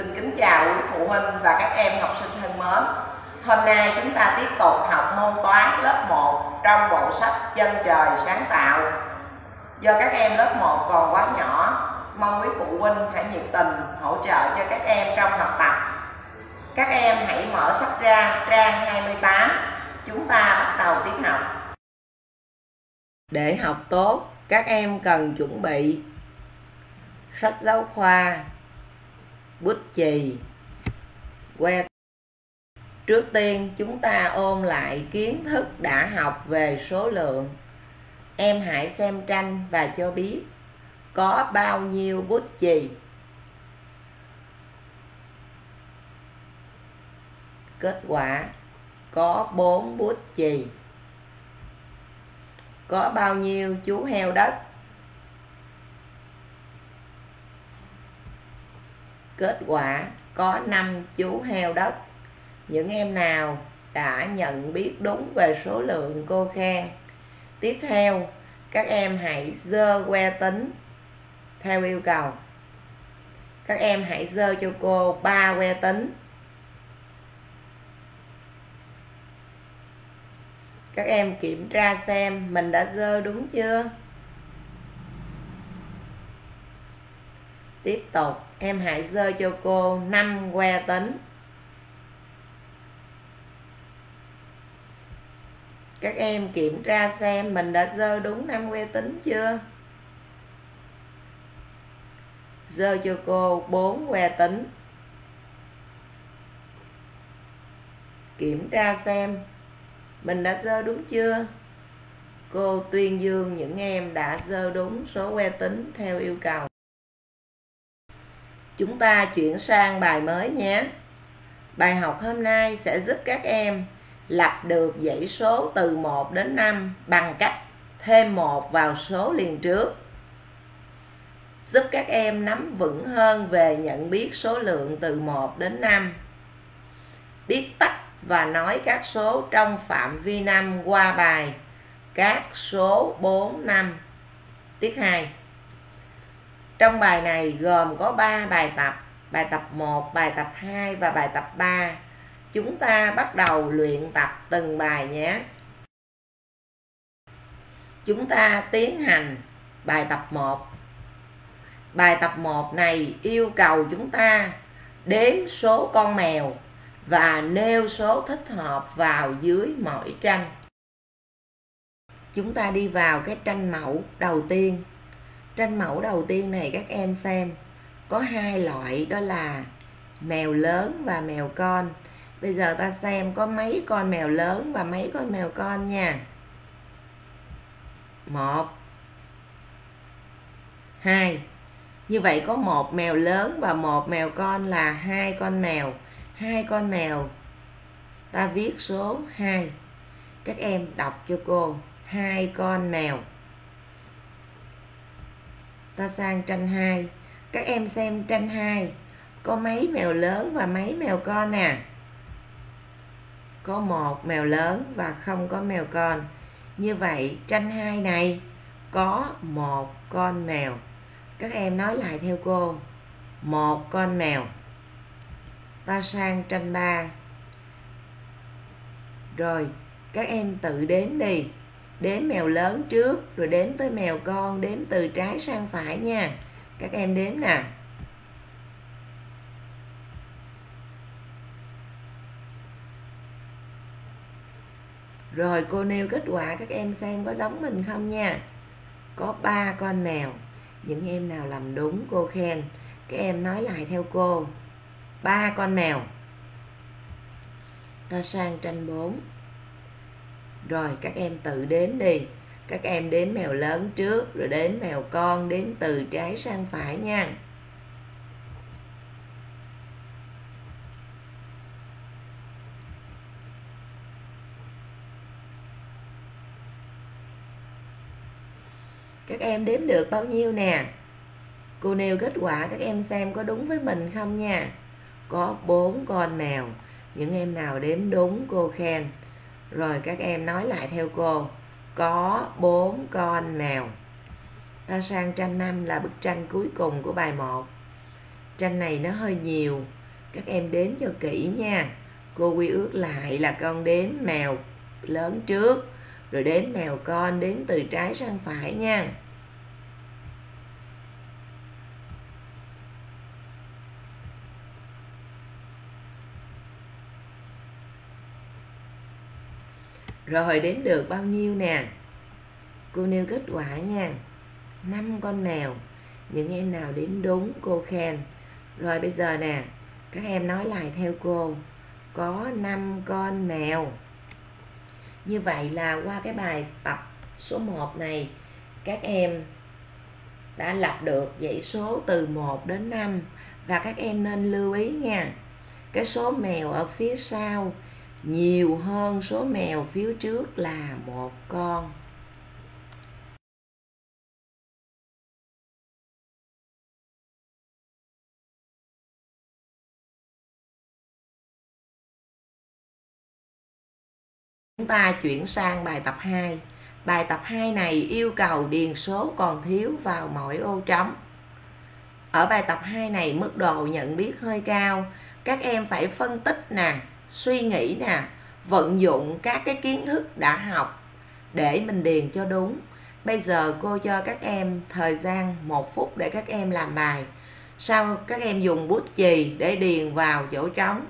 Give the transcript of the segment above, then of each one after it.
Xin kính chào quý phụ huynh và các em học sinh thân mến. Hôm nay chúng ta tiếp tục học môn toán lớp 1 trong bộ sách Chân trời sáng tạo. Do các em lớp 1 còn quá nhỏ, mong quý phụ huynh hãy nhiệt tình hỗ trợ cho các em trong học tập. Các em hãy mở sách ra trang 28. Chúng ta bắt đầu tiết học. Để học tốt, các em cần chuẩn bị sách giáo khoa bút chì. Que trước tiên chúng ta ôm lại kiến thức đã học về số lượng. Em hãy xem tranh và cho biết có bao nhiêu bút chì. Kết quả, có 4 bút chì. Có bao nhiêu chú heo đất? Kết quả có 5 chú heo đất. Những em nào đã nhận biết đúng về số lượng cô khen. Tiếp theo, các em hãy dơ que tính theo yêu cầu. Các em hãy dơ cho cô ba que tính. Các em kiểm tra xem mình đã dơ đúng chưa? Tiếp tục, em hãy dơ cho cô 5 que tính. Các em kiểm tra xem mình đã dơ đúng 5 que tính chưa? Dơ cho cô 4 que tính. Kiểm tra xem mình đã dơ đúng chưa? Cô tuyên dương, những em đã dơ đúng số que tính theo yêu cầu. Chúng ta chuyển sang bài mới nhé. Bài học hôm nay sẽ giúp các em lập được dãy số từ 1 đến 5 bằng cách thêm 1 vào số liền trước. Giúp các em nắm vững hơn về nhận biết số lượng từ 1 đến 5. Biết tách và nói các số trong phạm vi 5 qua bài các số 4, 5. Tiết 2 trong bài này gồm có 3 bài tập, bài tập 1, bài tập 2 và bài tập 3. Chúng ta bắt đầu luyện tập từng bài nhé. Chúng ta tiến hành bài tập 1. Bài tập 1 này yêu cầu chúng ta đếm số con mèo và nêu số thích hợp vào dưới mỗi tranh. Chúng ta đi vào cái tranh mẫu đầu tiên tranh mẫu đầu tiên này các em xem, có hai loại, đó là mèo lớn và mèo con. Bây giờ ta xem có mấy con mèo lớn và mấy con mèo con nha. Một, hai. Như vậy có một mèo lớn và một mèo con là hai con mèo, hai con mèo. Ta viết số 2 các em đọc cho cô, hai con mèo ta sang tranh 2 các em xem tranh 2 có mấy mèo lớn và mấy mèo con nè có một mèo lớn và không có mèo con. Như vậy, tranh 2 này, có một con mèo. Các em nói lại theo cô. Một con mèo. Ta sang tranh 3 rồi, các em tự đếm đi đếm mèo lớn trước, rồi đếm tới mèo con, đếm từ trái sang phải nha. Các em đếm nè. Rồi, cô nêu kết quả các em xem có giống mình không nha. Có ba con mèo. Những em nào làm đúng, cô khen. Các em nói lại theo cô. Ba con mèo. Ta sang tranh 4 rồi, các em tự đếm đi. Các em đếm mèo lớn trước, rồi đếm mèo con đếm từ trái sang phải nha. Các em đếm được bao nhiêu nè? Cô nêu kết quả, các em xem có đúng với mình không nha? Có bốn con mèo. Những em nào đếm đúng, cô khen rồi các em nói lại theo cô. Có bốn con mèo. Ta sang tranh 5 là bức tranh cuối cùng của bài 1 tranh này nó hơi nhiều. Các em đếm cho kỹ nha. Cô quy ước lại là con đếm mèo lớn trước, rồi đếm mèo con đến từ trái sang phải nha. Rồi đếm được bao nhiêu nè? Cô nêu kết quả nha. Năm con mèo. Những em nào đếm đúng, cô khen. Rồi bây giờ nè, các em nói lại theo cô. Có 5 con mèo. Như vậy là qua cái bài tập số 1 này, các em đã lập được dãy số từ 1 đến 5 và các em nên lưu ý nha, cái số mèo ở phía sau nhiều hơn số mèo phía trước là một con Chúng ta chuyển sang bài tập 2. Bài tập 2 này yêu cầu điền số còn thiếu vào mỗi ô trống. Ở bài tập 2 này mức độ nhận biết hơi cao. Các em phải phân tích nè, suy nghĩ nè, vận dụng các cái kiến thức đã học để mình điền cho đúng. Bây giờ cô cho các em thời gian một phút để các em làm bài. Sau các em dùng bút chì để điền vào chỗ trống.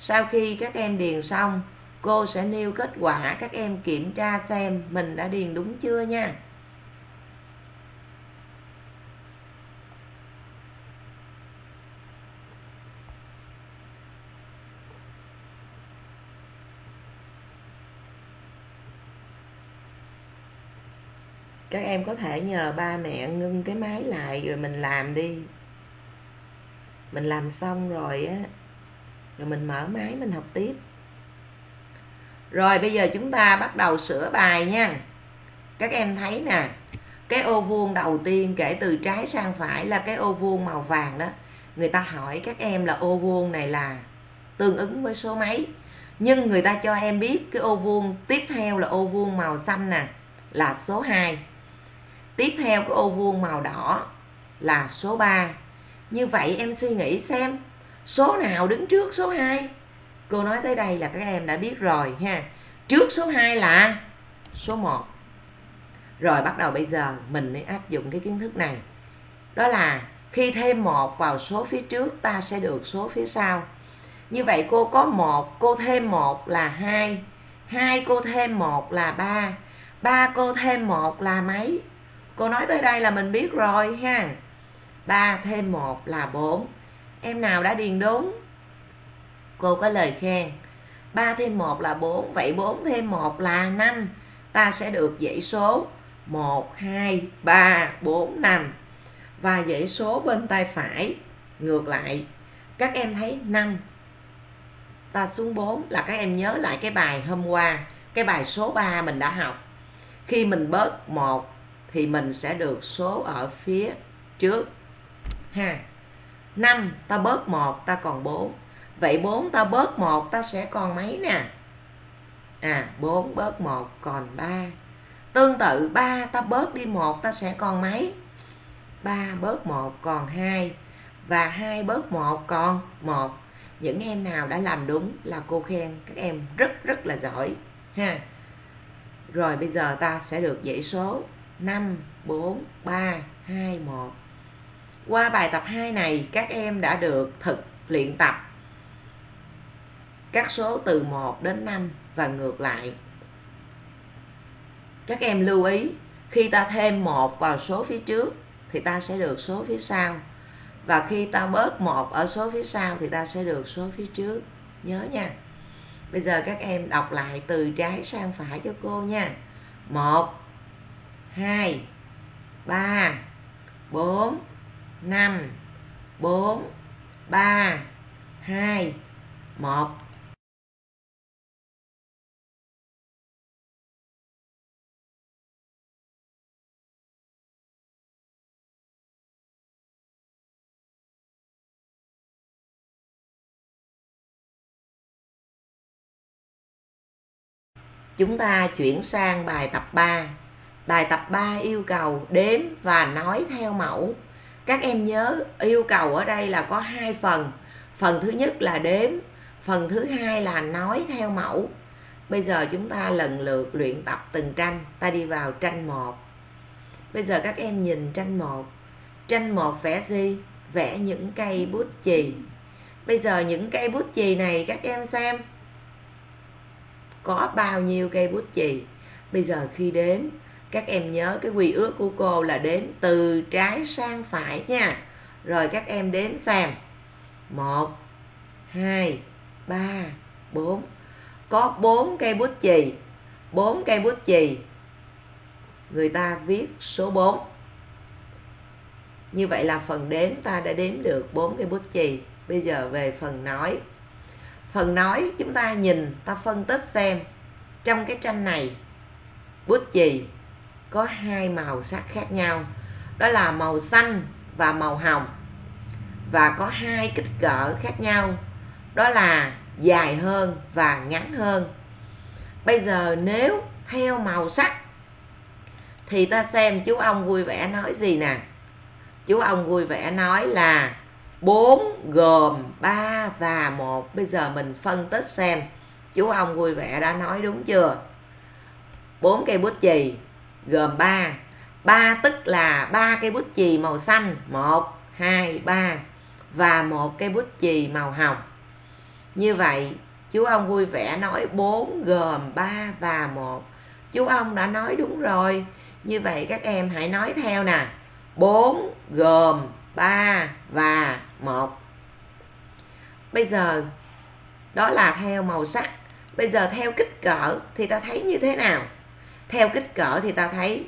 Sau khi các em điền xong cô sẽ nêu kết quả các em kiểm tra xem mình đã điền đúng chưa nha các em có thể nhờ ba mẹ ngưng cái máy lại rồi mình làm đi. Mình làm xong rồi á, rồi mình mở máy mình học tiếp. Rồi bây giờ chúng ta bắt đầu sửa bài nha. Các em thấy nè, cái ô vuông đầu tiên kể từ trái sang phải là cái ô vuông màu vàng đó. Người ta hỏi các em là ô vuông này là tương ứng với số mấy? Nhưng người ta cho em biết cái ô vuông tiếp theo là ô vuông màu xanh nè, là số 2 tiếp theo cái ô vuông màu đỏ là số 3 như vậy em suy nghĩ xem, số nào đứng trước số 2 cô nói tới đây là các em đã biết rồi ha. Trước số 2 là số 1 rồi bắt đầu bây giờ mình mới áp dụng cái kiến thức này. Đó là khi thêm một vào số phía trước, ta sẽ được số phía sau. Như vậy cô có một, cô thêm một là hai. Hai cô thêm một là ba. Ba cô thêm một là mấy? Cô nói tới đây là mình biết rồi ha. 3 thêm 1 là 4 em nào đã điền đúng? Cô có lời khen. 3 thêm 1 là 4 vậy 4 thêm 1 là 5 ta sẽ được dãy số 1 2 3 4 5 và dãy số bên tay phải, ngược lại. Các em thấy 5 ta xuống 4 là các em nhớ lại cái bài hôm qua, cái bài số 3 mình đã học. Khi mình bớt 1 thì mình sẽ được số ở phía trước. Ha. 5 ta bớt 1 ta còn 4 Vậy 4 ta bớt 1 ta sẽ còn mấy nè? À 4 bớt 1 còn 3 Tương tự 3 ta bớt đi 1 ta sẽ còn mấy? 3 bớt 1 còn 2 Và 2 bớt 1 còn 1 Những em nào đã làm đúng là cô khen. Các em rất rất là giỏi. Ha. Rồi bây giờ ta sẽ được dãy số. 5, 4, 3, 2, 1 Qua bài tập 2 này các em đã được thực luyện tập các số từ 1 đến 5 và ngược lại. Các em lưu ý, khi ta thêm 1 vào số phía trước thì ta sẽ được số phía sau. Và khi ta bớt 1 ở số phía sau thì ta sẽ được số phía trước. Nhớ nha. Bây giờ các em đọc lại từ trái sang phải cho cô nha. 1 2 3 4 5 4 3 2 1 Chúng ta chuyển sang bài tập 3. Bài tập 3 yêu cầu đếm và nói theo mẫu. các em nhớ, yêu cầu ở đây là có hai phần. Phần thứ nhất là đếm, phần thứ hai là nói theo mẫu. Bây giờ chúng ta lần lượt luyện tập từng tranh, ta đi vào tranh một. Bây giờ các em nhìn tranh một. Tranh một vẽ gì? Vẽ những cây bút chì. Bây giờ những cây bút chì này các em xem. Có bao nhiêu cây bút chì? Bây giờ khi đếm các em nhớ cái quy ước của cô là đếm từ trái sang phải nha. Rồi các em đếm xem. Một, hai, ba, bốn. Có bốn cây bút chì. Bốn cây bút chì. Người ta viết số 4 như vậy là phần đếm ta đã đếm được bốn cây bút chì. Bây giờ về phần nói. Phần nói chúng ta nhìn, ta phân tích xem. Trong cái tranh này, bút chì có hai màu sắc khác nhau. Đó là màu xanh và màu hồng. Và có hai kích cỡ khác nhau. Đó là dài hơn và ngắn hơn. Bây giờ nếu theo màu sắc, thì ta xem chú ông vui vẻ nói gì nè. Chú ông vui vẻ nói là 4 gồm 3 và 1 bây giờ mình phân tích xem. Chú ông vui vẻ đã nói đúng chưa? Bốn cây bút chì gồm 3 3 tức là ba cây bút chì màu xanh. 1 2 3 và một cây bút chì màu hồng. Như vậy, chú ông vui vẻ nói 4 gồm 3 và 1 chú ông đã nói đúng rồi. Như vậy các em hãy nói theo nè. 4 gồm 3 và 1 bây giờ, đó là theo màu sắc. Bây giờ theo kích cỡ thì ta thấy như thế nào? Theo kích cỡ thì ta thấy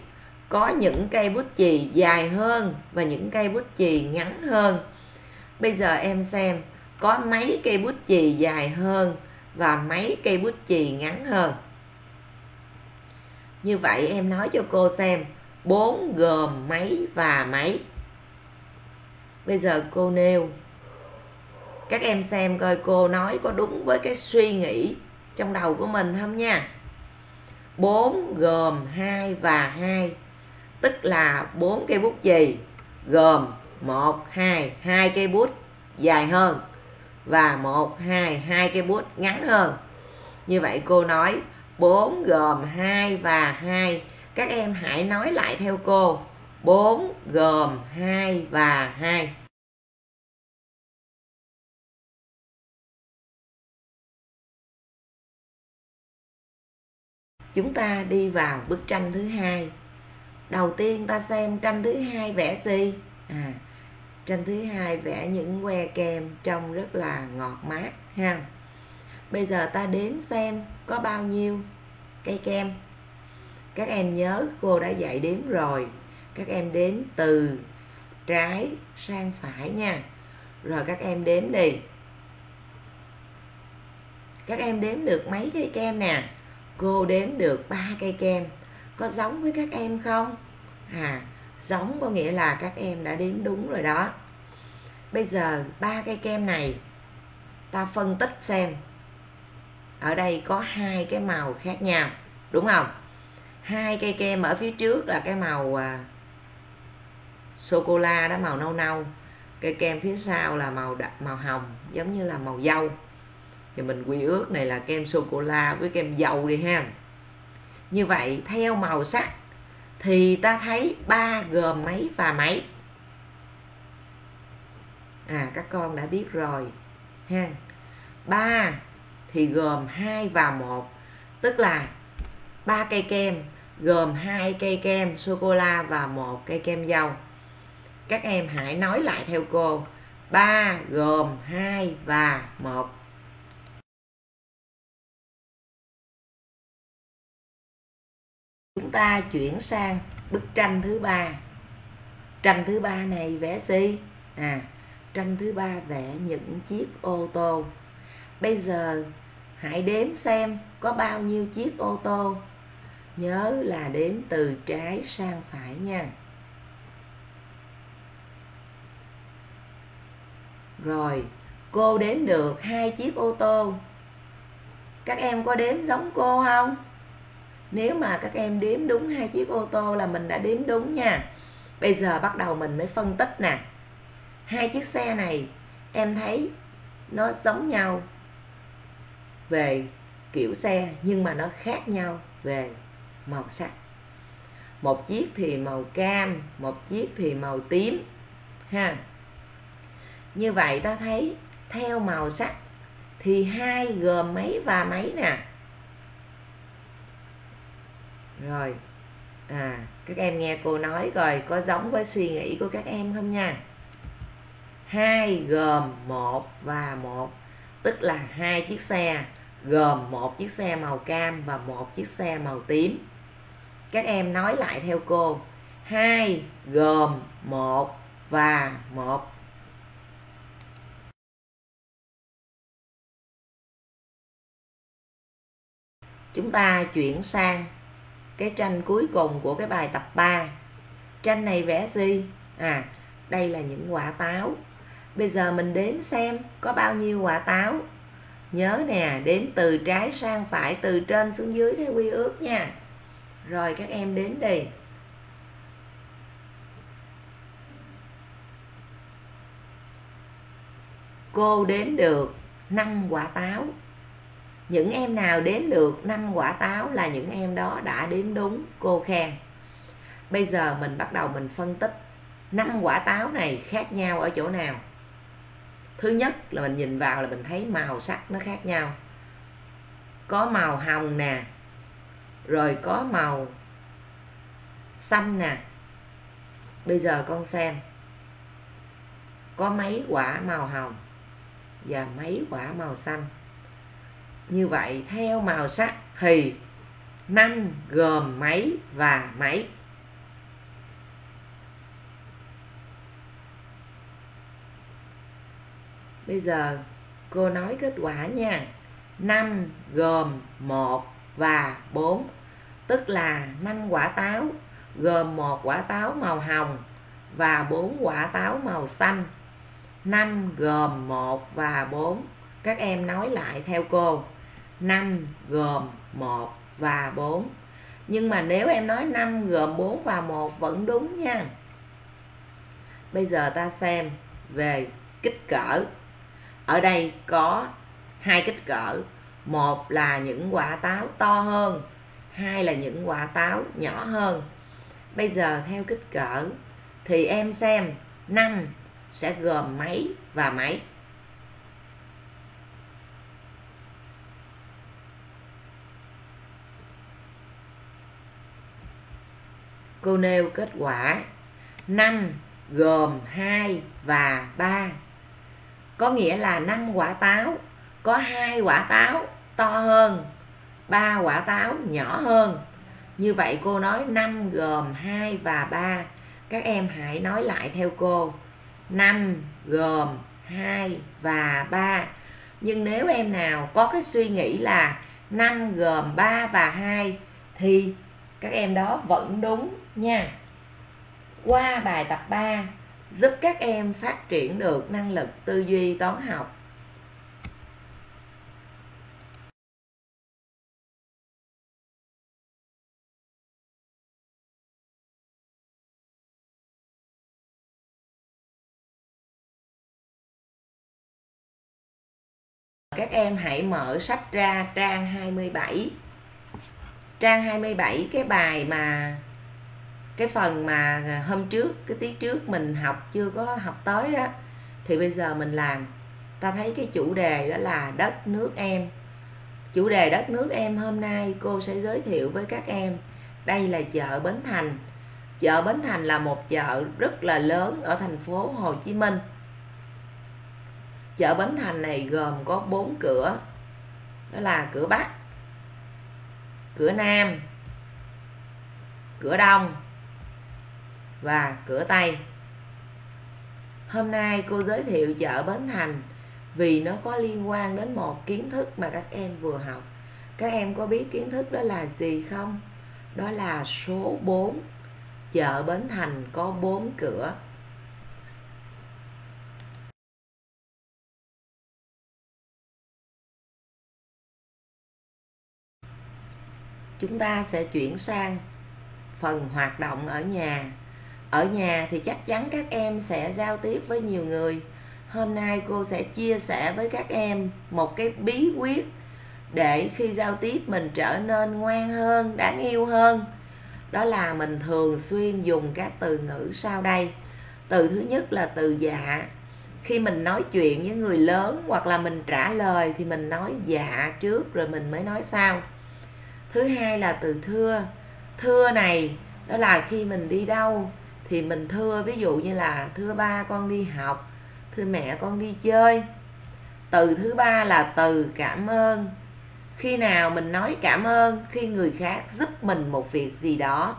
có những cây bút chì dài hơn và những cây bút chì ngắn hơn. Bây giờ em xem, có mấy cây bút chì dài hơn và mấy cây bút chì ngắn hơn. Như vậy em nói cho cô xem 4 gồm mấy và mấy. Bây giờ cô nêu. Các em xem coi cô nói có đúng với cái suy nghĩ trong đầu của mình không nha. 4 gồm 2 và 2 tức là 4 cây bút chì gồm 1 2 2 cây bút dài hơn và 1 2 2 cây bút ngắn hơn. Như vậy cô nói 4 gồm 2 và 2. Các em hãy nói lại theo cô. 4 gồm 2 và 2. Chúng ta đi vào bức tranh thứ hai. Đầu tiên ta xem tranh thứ hai vẽ gì? À, tranh thứ hai vẽ những que kem trông rất là ngọt mát ha. Bây giờ ta đếm xem có bao nhiêu cây kem. Các em nhớ cô đã dạy đếm rồi. Các em đếm từ trái sang phải nha. Rồi các em đếm đi. Các em đếm được mấy cây kem nè? Cô đếm được ba cây kem. Có giống với các em không? À giống có nghĩa là các em đã đếm đúng rồi đó. Bây giờ ba cây kem này ta phân tích xem. Ở đây có hai cái màu khác nhau đúng không? Hai cây kem ở phía trước là cái màu à, sô cô la đó màu nâu nâu. Cây kem phía sau là màu đậm màu hồng giống như là màu dâu thì mình quy ước này là kem sô cô la với kem dầu đi ha. Như vậy, theo màu sắc thì ta thấy ba gồm mấy và mấy? À các con đã biết rồi ha. Ba thì gồm hai và một, tức là ba cây kem gồm hai cây kem sô cô la và một cây kem dâu các em hãy nói lại theo cô. Ba gồm hai và một. Chúng ta chuyển sang bức tranh thứ ba. Tranh thứ ba này vẽ gì à tranh thứ ba vẽ những chiếc ô tô. Bây giờ, hãy đếm xem có bao nhiêu chiếc ô tô. Nhớ là đếm từ trái sang phải nha. Rồi, cô đếm được hai chiếc ô tô. Các em có đếm giống cô không? Nếu mà các em đếm đúng hai chiếc ô tô là mình đã đếm đúng nha. Bây giờ bắt đầu mình mới phân tích nè. Hai chiếc xe này, em thấy nó giống nhau về kiểu xe, nhưng mà nó khác nhau về màu sắc. Một chiếc thì màu cam, một chiếc thì màu tím, ha. Như vậy ta thấy theo màu sắc thì hai gồm mấy và mấy nè? Rồi. À các em nghe cô nói rồi, có giống với suy nghĩ của các em không nha? Hai gồm một và một, tức là hai chiếc xe, gồm một chiếc xe màu cam và một chiếc xe màu tím. Các em nói lại theo cô. Hai gồm một và một. Chúng ta chuyển sang cái tranh cuối cùng của cái bài tập 3 tranh này vẽ gì? À đây là những quả táo. Bây giờ mình đếm xem có bao nhiêu quả táo. Nhớ nè, đếm từ trái sang phải, từ trên xuống dưới theo quy ước nha. Rồi các em đếm đi. Cô đếm được 5 quả táo những em nào đếm được năm quả táo là những em đó đã đếm đúng cô khen bây giờ mình bắt đầu mình phân tích năm quả táo này khác nhau ở chỗ nào. Thứ nhất là mình nhìn vào là mình thấy màu sắc nó khác nhau. Có màu hồng nè, rồi có màu xanh nè. Bây giờ con xem. Có mấy quả màu hồng và mấy quả màu xanh? Như vậy, theo màu sắc thì năm gồm mấy và mấy bây giờ cô nói kết quả nha. 5 gồm 1 và 4 tức là 5 quả táo, gồm một quả táo màu hồng và 4 quả táo màu xanh. 5 gồm 1 và 4 các em nói lại theo cô. 5 gồm 1 và 4 nhưng mà nếu em nói 5 gồm 4 và 1 vẫn đúng nha. Bây giờ ta xem về kích cỡ. Ở đây có hai kích cỡ. Một là những quả táo to hơn. Hai là những quả táo nhỏ hơn. Bây giờ theo kích cỡ thì em xem 5 sẽ gồm mấy và mấy? Cô nêu kết quả. 5 gồm 2 và 3 có nghĩa là 5 quả táo. Có hai quả táo to hơn. Ba quả táo nhỏ hơn. Như vậy cô nói 5 gồm 2 và 3 các em hãy nói lại theo cô. 5 gồm 2 và 3 nhưng nếu em nào có cái suy nghĩ là 5 gồm 3 và 2 thì các em đó vẫn đúng nha. Qua bài tập 3 giúp các em phát triển được năng lực tư duy toán học. Các em hãy mở sách ra trang 27 trang 27 cái bài mà cái phần mà à, hôm trước, cái tiết trước mình học chưa có học tới đó, thì bây giờ mình làm. Ta thấy cái chủ đề đó là đất, nước, em. Chủ đề đất, nước, em hôm nay cô sẽ giới thiệu với các em. Đây là chợ Bến Thành. Chợ Bến Thành là một chợ rất là lớn ở thành phố Hồ Chí Minh. Chợ Bến Thành này gồm có bốn cửa. Đó là cửa Bắc, cửa Nam, cửa Đông và cửa Tây hôm nay cô giới thiệu chợ Bến Thành vì nó có liên quan đến một kiến thức mà các em vừa học. Các em có biết kiến thức đó là gì không? Đó là số 4 chợ Bến Thành có 4 cửa. Chúng ta sẽ chuyển sang phần hoạt động ở nhà ở nhà thì chắc chắn các em sẽ giao tiếp với nhiều người. Hôm nay cô sẽ chia sẻ với các em một cái bí quyết để khi giao tiếp mình trở nên ngoan hơn, đáng yêu hơn. Đó là mình thường xuyên dùng các từ ngữ sau đây. Từ thứ nhất là từ dạ. Khi mình nói chuyện với người lớn hoặc là mình trả lời thì mình nói dạ trước rồi mình mới nói sau. Thứ hai là từ thưa. Thưa này, đó là khi mình đi đâu thì mình thưa ví dụ như là thưa ba con đi học thưa mẹ con đi chơi. Từ thứ ba là từ cảm ơn. Khi nào mình nói cảm ơn khi người khác giúp mình một việc gì đó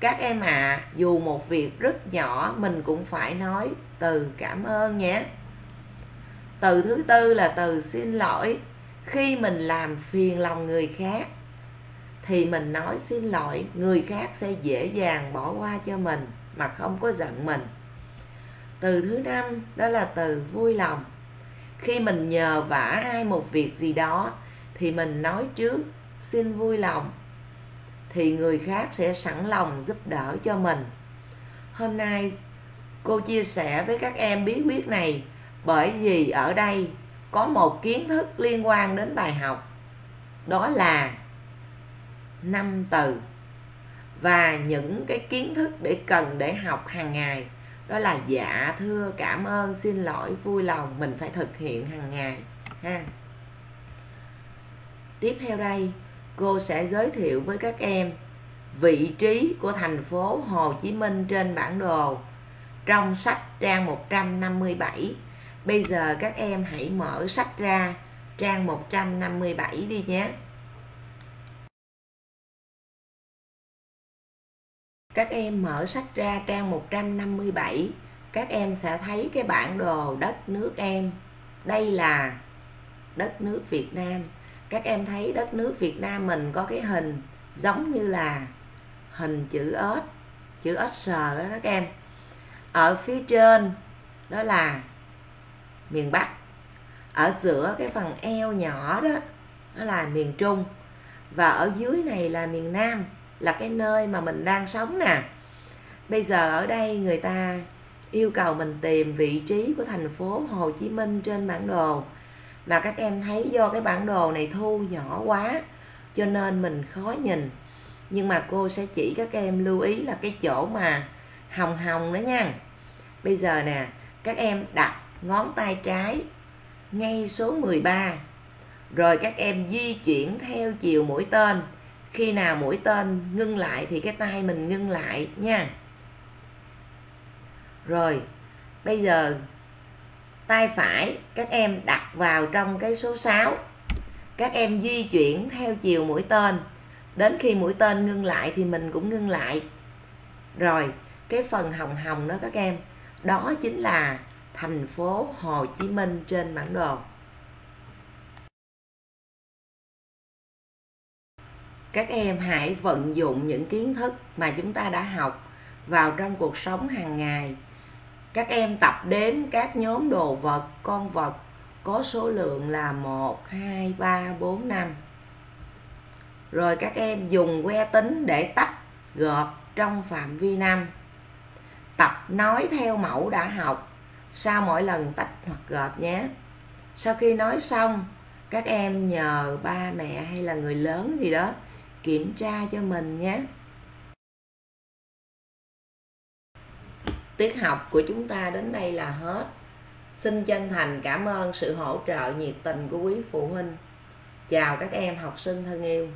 các em ạ à, dù một việc rất nhỏ mình cũng phải nói từ cảm ơn nhé. Từ thứ tư là từ xin lỗi. Khi mình làm phiền lòng người khác thì mình nói xin lỗi người khác sẽ dễ dàng bỏ qua cho mình mà không có giận mình. Từ thứ năm, đó là từ vui lòng. Khi mình nhờ vả ai một việc gì đó, thì mình nói trước, xin vui lòng. Thì người khác sẽ sẵn lòng giúp đỡ cho mình. Hôm nay, cô chia sẻ với các em bí quyết này bởi vì ở đây có một kiến thức liên quan đến bài học. Đó là năm từ và những cái kiến thức để cần để học hàng ngày. Đó là dạ thưa, cảm ơn, xin lỗi, vui lòng, mình phải thực hiện hàng ngày, ha. Tiếp theo đây, cô sẽ giới thiệu với các em vị trí của thành phố Hồ Chí Minh trên bản đồ. Trong sách trang 157 bây giờ các em hãy mở sách ra, trang 157 đi nhé. Các em mở sách ra trang 157 các em sẽ thấy cái bản đồ đất nước em. Đây là đất nước Việt Nam. Các em thấy đất nước Việt Nam mình có cái hình giống như là hình chữ ếch chữ ếch sờ đó các em. Ở phía trên đó là miền Bắc. Ở giữa cái phần eo nhỏ đó đó là miền Trung. Và ở dưới này là miền Nam là cái nơi mà mình đang sống nè. Bây giờ ở đây người ta yêu cầu mình tìm vị trí của thành phố Hồ Chí Minh trên bản đồ. Mà các em thấy do cái bản đồ này thu nhỏ quá, cho nên mình khó nhìn. Nhưng mà cô sẽ chỉ các em lưu ý là cái chỗ mà hồng hồng đó nha. Bây giờ nè, các em đặt ngón tay trái ngay số 13 rồi các em di chuyển theo chiều mũi tên khi nào mũi tên ngưng lại thì cái tay mình ngưng lại nha. Rồi, bây giờ tay phải các em đặt vào trong cái số 6 các em di chuyển theo chiều mũi tên. Đến khi mũi tên ngưng lại thì mình cũng ngưng lại. Rồi, cái phần hồng hồng đó các em, đó chính là thành phố Hồ Chí Minh trên bản đồ. Các em hãy vận dụng những kiến thức mà chúng ta đã học vào trong cuộc sống hàng ngày. Các em tập đếm các nhóm đồ vật, con vật có số lượng là 1 2 3 4 5 rồi các em dùng que tính để tách gộp trong phạm vi năm. Tập nói theo mẫu đã học, sau mỗi lần tách hoặc gộp nhé. Sau khi nói xong, các em nhờ ba mẹ hay là người lớn gì đó kiểm tra cho mình nhé. Tiết học của chúng ta đến đây là hết. Xin chân thành cảm ơn sự hỗ trợ nhiệt tình của quý phụ huynh. Chào các em học sinh thân yêu.